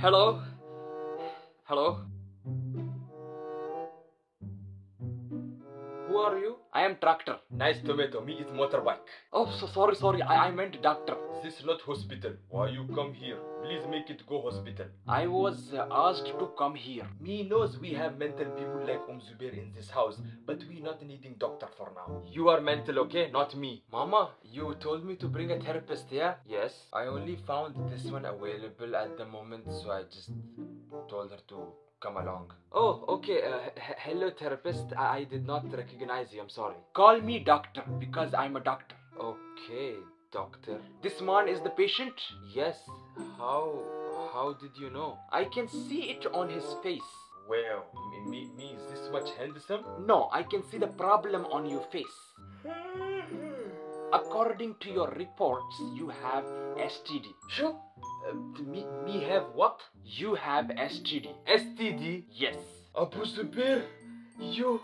Hello? Hello? Who are you? I am tractor. Nice tomato, me is motorbike. Oh, so sorry, sorry. I, I meant doctor. This is not hospital. Why you come here? Please make it go hospital. I was uh, asked to come here. Me knows we have mental people like Um Zubair in this house, but we not needing doctor for now. You are mental, okay? Not me. Mama, you told me to bring a therapist, yeah? Yes, I only found this one available at the moment, so I just told her to come along. Oh, okay. Uh, hello, therapist. I-, I did not recognize you. I'm sorry. Call me doctor because I'm a doctor. Okay, doctor. This man is the patient. Yes. How how did you know? I can see it on his face. Well, me, me, me is this much handsome? No, I can see the problem on your face. According to your reports, you have STD. Sure. Uh, me, me have what? You have STD. STD? Yes. Abu Zubair, you,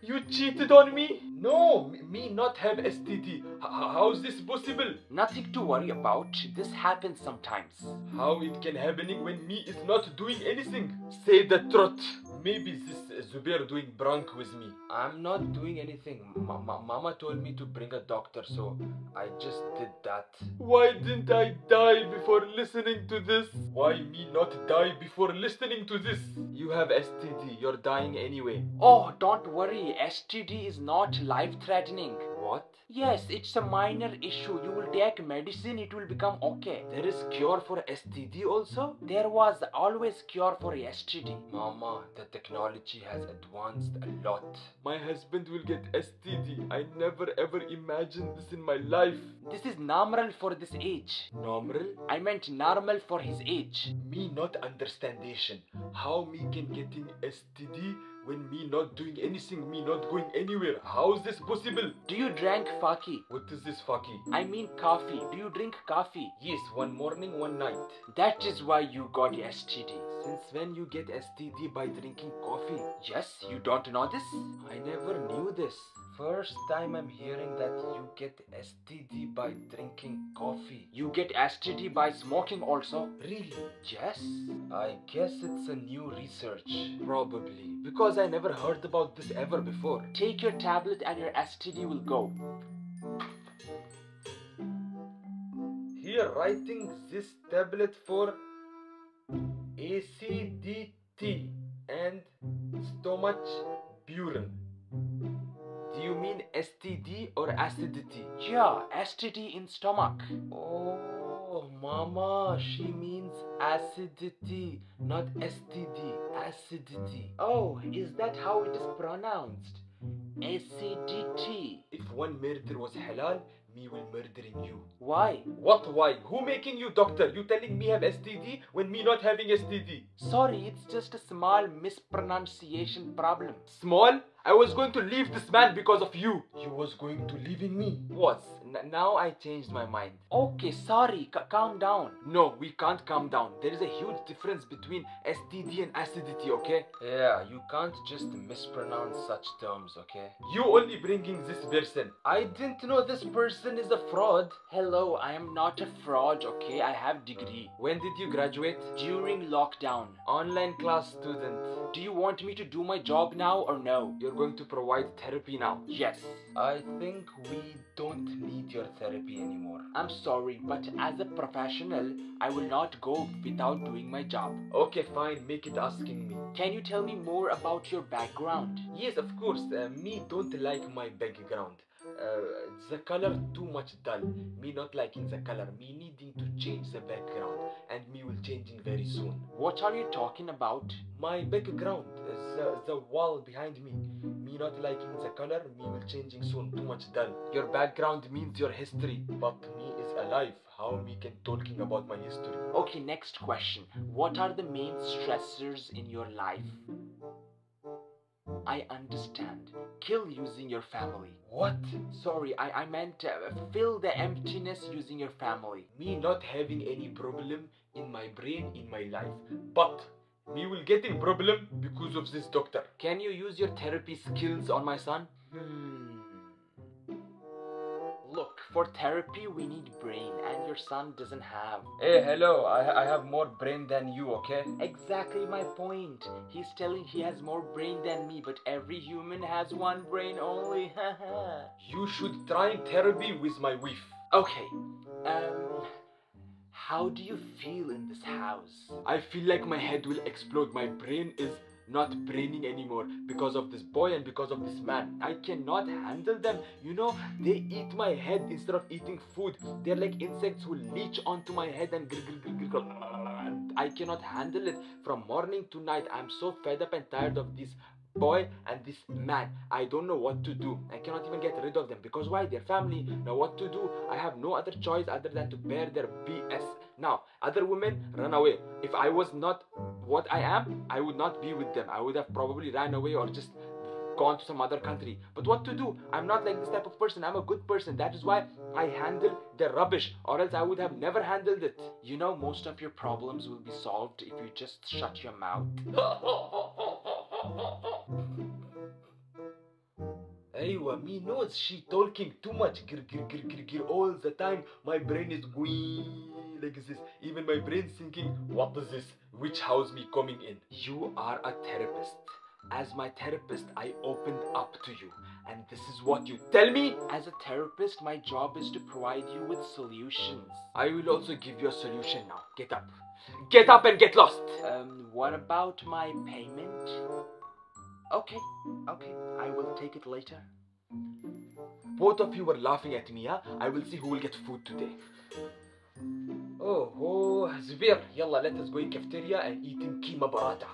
you cheated on me? No, me, not have STD. How is this possible? Nothing to worry about. This happens sometimes. How it can happening when me is not doing anything? Say the truth. Maybe this Zubair doing prank with me. I'm not doing anything. Ma- ma- Mama told me to bring a doctor, so I just did that. Why didn't I die before listening to this? Why me not die before listening to this? You have STD. You're dying anyway. Oh, don't worry. STD is not life threatening. What? Yes, it's a minor issue. You will take medicine, it will become okay. There is cure for STD also? There was always cure for STD. Mama, the technology has advanced a lot. My husband will get STD. I never ever imagined this in my life. This is normal for this age. Normal? I meant normal for his age. Me not understandation. How me can getting STD when me not doing anything, me not going anywhere? How is this possible? Do you drink faki? What is this faki? I mean coffee. Do you drink coffee? Yes, one morning, one night. That is why you got STD. Since when you get STD by drinking coffee? Yes, you don't know this? I never knew this. First time I'm hearing that you get STD by drinking coffee. You get STD by smoking also? Really? Yes. I guess it's a new research. Probably. Because I never heard about this ever before. Take your tablet and your STD will go. Here writing this tablet for ACDT and stomach burn. Do you mean STD or acidity? Yeah, STD in stomach. Oh, mama, she means acidity, not STD. Acidity. Oh, is that how it is pronounced? ACDT. If one murder was halal, me will murdering you. Why? What? Why? Who making you doctor? You telling me have STD when me not having STD? Sorry, it's just a small mispronunciation problem. Small? I was going to leave this man because of you. You was going to leaving me. What? N- now I changed my mind. Okay, sorry, c- calm down. No, we can't calm down. There is a huge difference between STD and acidity, okay? Yeah, you can't just mispronounce such terms, okay? You only bringing this person. I didn't know this person is a fraud. Hello, I am not a fraud, okay? I have degree. When did you graduate? During lockdown. Online class student. Do you want me to do my job now or no? You're going to provide therapy now. Yes. I think we don't need your therapy anymore. I'm sorry, but as a professional, I will not go without doing my job. Okay, fine, make it asking me. Can you tell me more about your background? Yes, of course. Uh, me don't like my background. Uh, the color too much dull. Me not liking the color. Me needing to change the background, and me will changing very soon. What are you talking about? My background, uh, the the wall behind me. Me not liking the color. Me will changing soon. Too much dull. Your background means your history, but me is alive. How me can talking about my history? Okay, next question. What are the main stressors in your life? I understand. Kill using your family. What? Sorry, I, I meant uh, fill the emptiness using your family. Me not having any problem in my brain in my life, but me will get getting problem because of this doctor. Can you use your therapy skills on my son? Hmm. Look, for therapy we need brain, and your son doesn't have. Hey, hello. I, I have more brain than you, okay? Exactly my point. He's telling he has more brain than me, but every human has one brain only. You should try therapy with my wife. okay. Um, how do you feel in this house? I feel like my head will explode. My brain is not braining anymore because of this boy and because of this man. I cannot handle them. You know, they eat my head instead of eating food. They're like insects who leech onto my head and I cannot handle it from morning to night. I'm so fed up and tired of this boy and this man. I don't know what to do. I cannot even get rid of them because why? They're family. Now what to do? I have no other choice other than to bear their BS. Now, other women run away. If I was not what I am, I would not be with them. I would have probably ran away or just gone to some other country. But what to do? I'm not like this type of person. I'm a good person. That is why I handle the rubbish, or else I would have never handled it. You know, most of your problems will be solved if you just shut your mouth. Aywa, me knows she talking too much. Gir, gir, gir, gir, gir, all the time. My brain is going like this. Even my brain thinking, what is this? Which house me coming in? You are a therapist. As my therapist, I opened up to you. And this is what you tell me? As a therapist, my job is to provide you with solutions. I will also give you a solution now. Get up. Get up and get lost. Um, what about my payment? Okay, okay, I will take it later. Both of you were laughing at me, huh? I will see who will get food today. Oh, oh, Zubair, yalla, let us go in cafeteria and eat in keema barata.